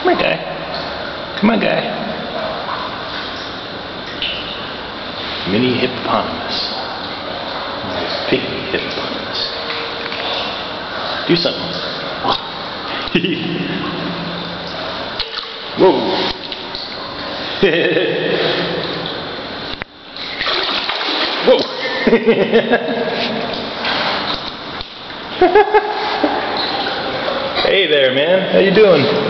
Come on, guy. Come on, guy. Mini hippopotamus. Pygmy hippopotamus. Do something. Whoa. Whoa. Hey there, man. How you doing?